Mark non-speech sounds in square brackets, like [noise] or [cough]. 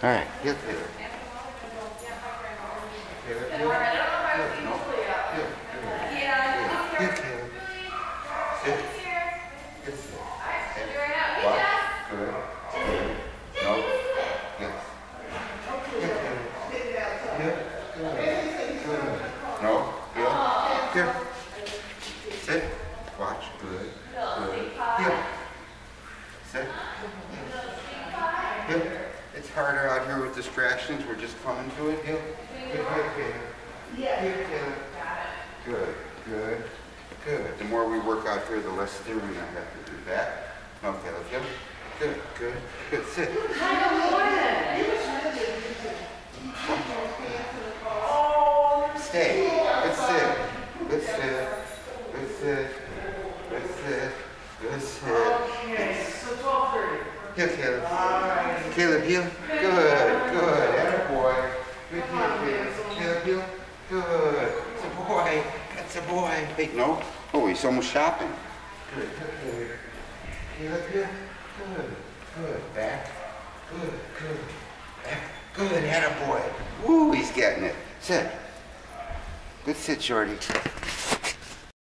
All right. Heel, Caleb. Sit. Sit. And walk. Good. Good. No. Yes. Heel, Caleb. Heel. Good. Good. No. Heel. Good. Sit. Watch. Good. Good. Heel. Sit. Heel. It's harder out here with distractions. We're just coming to it. Heel. Good. Good. Good. Yeah. Heel. Heel. Good. Good. Good. The more we work out here, the less steering I have to do. That. Okay. Heel. Good. Good. Good. [laughs] Sit. Stay. Good sit. Good sit. Good sit. Good sit. Good sit. Okay, so twelve thirty. Heel, Caleb. Alright. Caleb, heel. Good, good. That boy. Good heel, Caleb. Caleb. Good. It's a boy. That's a boy. Wait, no. Oh, he's almost shopping. Good, good. Caleb, heel. Good, good. Back. Good, good. Back. Good. Atta boy. Woo, he's getting it. Sit. Good sit, Shorty.